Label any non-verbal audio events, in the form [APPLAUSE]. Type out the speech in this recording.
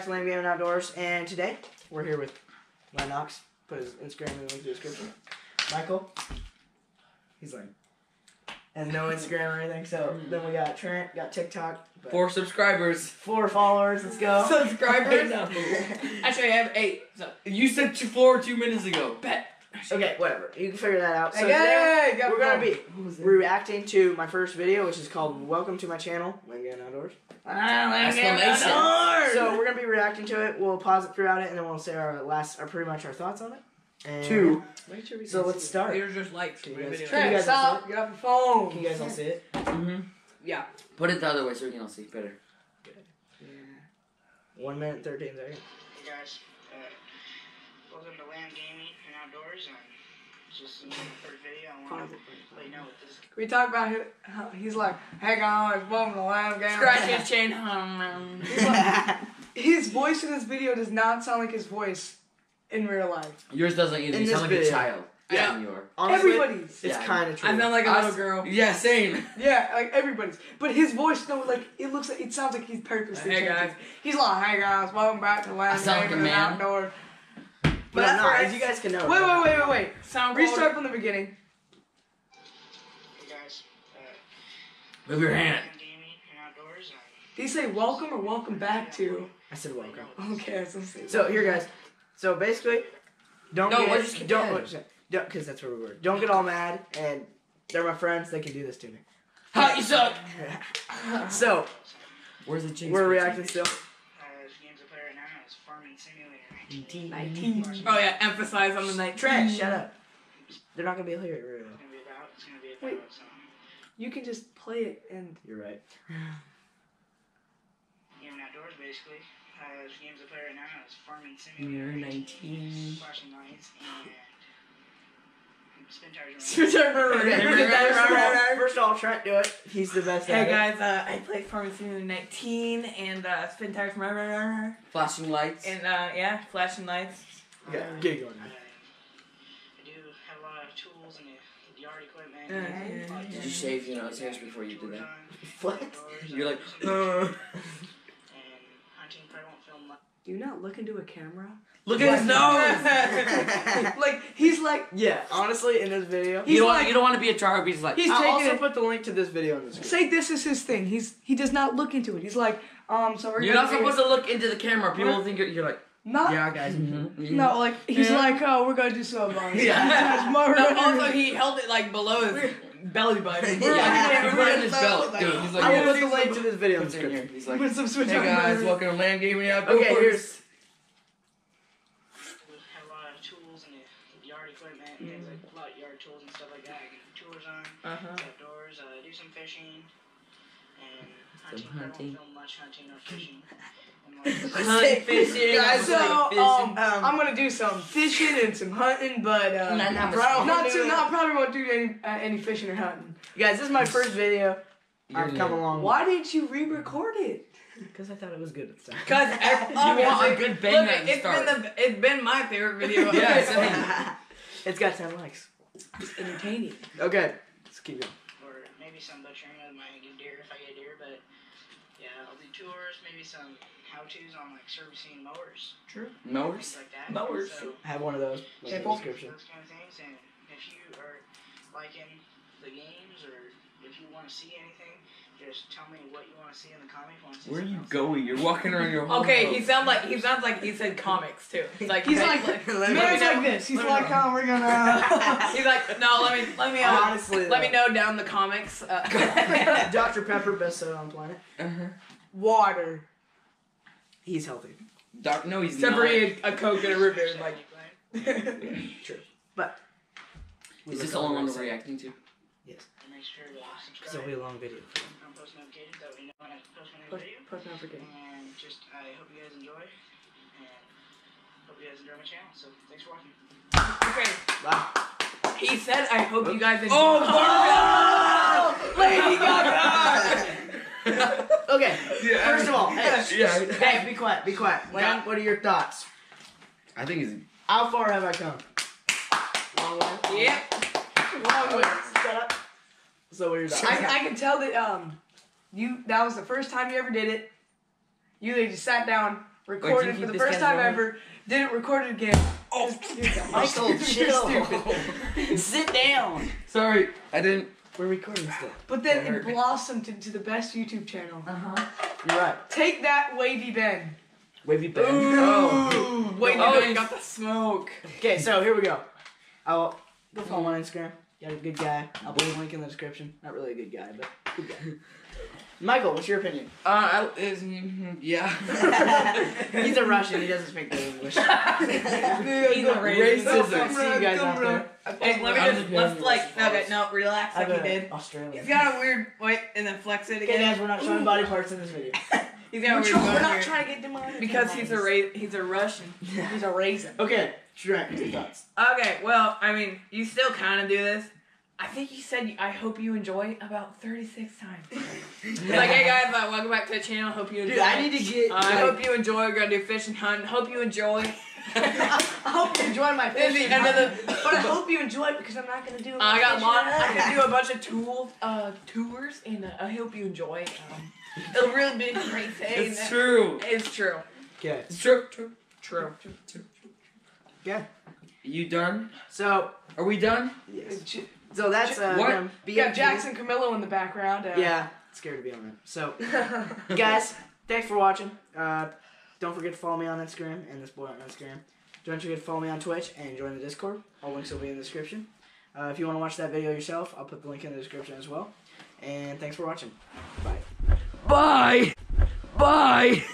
back to Lame Game Outdoors, and today we're here with Lennox. Put his Instagram in the description. Michael, he's like, and no [LAUGHS] Instagram or anything. So mm-hmm. then we got Trent, got TikTok, but Four subscribers. four followers. Let's go. Subscribers? [LAUGHS] Actually, I have eight. So You said two, four two minutes ago. bet. Okay, whatever. You can figure that out. So Hey, today hey, got we're gonna one. be reacting to my first video, which is called "Welcome to my channel, Lame Game and Outdoors." Ah, Exclamation. So we're gonna be reacting to it. We'll pause it throughout it, and then we'll say our last, our pretty much our thoughts on it. And Two. So let's start. Here's are just likes. Can for you the guys- video. can you Trent, guys stop. Get off your phone. Can you guys all see it? Mm-hmm. Yeah. Put it the other way so we can all see better. Yeah. One minute thirteen seconds. Hey guys, uh, welcome to Lamb Gaming and Outdoors. And just in the first video, I want to let you know what this. We talk about his, how he's like, hey guys, welcome to Lamb Game. Scratch his [LAUGHS] chin. He's like- his voice in this video does not sound like his voice in real life. Yours doesn't either. In You this sound like a child. Yeah. You are. Honestly, Everybody's. it's Yeah. kind of true. I sound like a little girl. Yeah, same. [LAUGHS] Yeah, like everybody's. But his voice, no, like it looks like it sounds like he's purposely. Hey, changing. guys. He's like, hey guys, welcome back to Lamb sound like Game a and man. Outdoor. But But I'm not. As you guys can know. Wait, wait, wait, wait, wait. Sound Restart from the beginning. Hey guys, uh, Move your hand. Lamb Gaming and Outdoors. And Did he say welcome or welcome back to? I said welcome. Okay, so say So here, guys. So basically, don't No, get what just don't don't because that's where we were. Don't get all mad, and they're my friends. They can do this to me. Ha, you suck. [LAUGHS] So Where's the jinx? we're reacting still. 19. 19. Oh, yeah, emphasize on the 19. Trash, shut up. They're not going to be able to hear it. Really. Wait, you can just play it and. You're right. Game outdoors, basically. Uh, games I play right now is Farming Simulator. Mirror 19. Flashing Lights and spin tires. around. switch over. Okay, Right, right, first, of right, all, right. first of all, Trent, do it. He's the best Hey guys, uh, I played Farming Simulator 19 and uh, Spintires from and Flashing lights. uh, yeah, flashing lights. Yeah, get it going. Uh, I do have a lot of tools and the yard equipment. Yeah, and yeah, lots yeah. of Did you shave your nose hairs before you did that? What? You're like, uh, uh. and hunting probably won't film much. Do you not look into a camera? Look at his nose. [LAUGHS] like he's like Yeah, honestly, in this video, He's you don't like- want. You don't want to be a jar. He's like. he's I'll taking also it. put the link to this video in the description. Say this is his thing. He's he does not look into it. He's like, um, so we're You're not supposed to look into the camera. People We're- think you're, you're like. Not Yeah, guys. mhm. no, like he's Yeah. like, oh, we're gonna do some. Uh, [LAUGHS] Yeah. [LAUGHS] more No, also he held it like below his belly button. [LAUGHS] Yeah, he put it in his belt, dude. He's like, I yeah, will put the link to this video in the It's in here. description. He's like, Put some switch hey guys, button. welcome to Land Gaming Outdoors. Okay, here's have a lot of tools and yard equipment, and things like a lot of yard tools and stuff like that. I can do tours on Uh-huh. outdoors, uh, do some fishing, and Some hunting. I hunting. won't film much hunting or fishing. And like, Hunt, fishing, Guys, So fishing. um, I'm gonna do some fishing and some hunting, but uh, Not- not prob- much- not, to, not probably won't do any uh, any fishing or hunting. guys. This is my first video. You're I've come along. Why didn't you re-record it? Because I thought it was good at the time. Cause You want a good bang Look, at the it's start. been the, it's been my favorite video. [LAUGHS] Yeah, same. [LAUGHS] it's got ten likes. It's entertaining. Okay, let's keep going. or maybe some butchering of my deer if I get deer, but yeah, I'll do tours, maybe some how-tos on like servicing mowers, True. Mowers? things like that. Mowers. So, I have one of those. Link in the Apple. description. those kind of things, and if you are liking the games or if you want to see anything, just tell me what you want to see in the comic. Want to see Where are you else? going? You're walking around your whole Okay, house. he sounds like he sounds like he said comics too. He's like He's hey, like, me man's like this. He's like, know. oh, we're gonna. [LAUGHS] [LAUGHS] He's like, no, let me let me uh, Honestly, let me know down the comics. Uh, [LAUGHS] Dr. Pepper, best soda on the planet. Uh-huh. Water. He's healthy. Doc, no, he's Except not. for he a coke and a root beer. Like, True. But we Is look this all I'm over it, And reacting to? make sure to Because subscribe. it'll be a long video. on post notifications that way you know when I post my new Post, video. post notification. And just I hope you guys enjoy, and hope you guys enjoy my channel. So thanks for watching. okay, Wow. he said, "I hope you guys enjoy." Oh, [LAUGHS] Lady Gaga. [LAUGHS] Okay. Yeah. First of all, hey, Yeah. hey, be quiet, be quiet. Lane, what are your thoughts? I think he's. How far have I come? Long way. Yep. Long way. Shut up. So what are your thoughts? I, I can tell that um, you that was the first time you ever did it. You they just sat down, recorded keep for the this first time going? ever. Didn't record it again. Oh, Michael, chill. [LAUGHS] Sit down. Sorry, I didn't. We're recording still. But then it hurt. blossomed into the best YouTube channel. Uh huh. You're right. Take that, Wavy Ben. Wavy band. Oh. Wait, Oh, oh, you you got the smoke. Okay, so here we go. I'll go follow him on Instagram. Yeah, good guy. I'll put a link in the description. Not really a good guy, but good guy. [LAUGHS] Michael, what's your opinion? Uh, I, is, mhm, yeah. [LAUGHS] He's a [LAUGHS] Russian. He doesn't speak good English. He's a racist. Racism. See you guys out there. Hey, let me just, just let's being like, okay, no, relax I like he did. Australia. He's got a weird, wait, and then flex it again. Okay, again. guys, we're not showing body parts in this video. He's got We're, weird try- we're not here. trying to get demonetized. Because he's a ra- he's a Russian. He's a raisin. Okay, Shrek, your [CLEARS THROAT] thoughts. Okay, well, I mean, you still kind of do this. I think you said I hope you enjoy about 36 times. [LAUGHS] It's like, hey guys, uh, welcome back to the channel. Hope you enjoy. Dude, I need to get. Uh, I hope you enjoy. We're gonna do fishing hunt. Hope you enjoy. [LAUGHS] I hope you enjoy my This is fishing. the end of the- but I hope you enjoy because I'm not gonna do it. Uh, I got a lot. I can do a bunch of tool uh, tours, and uh, I hope you enjoy. Um, it'll really be a great thing. It's true. It's true. Okay. It's true. True. True. Okay. You done? So, Are we done? Yes. so that's uh, What? them You got Jackson Camillo in the background. Uh, Yeah, scared to be on that. So, [LAUGHS] guys, thanks for watching. Uh, don't forget to follow me on Instagram and this boy on Instagram. Don't forget to follow me on Twitch and join the Discord. All links will be in the description. Uh, if you want to watch that video yourself, I'll put the link in the description as well. And thanks for watching. Bye. Bye. Bye.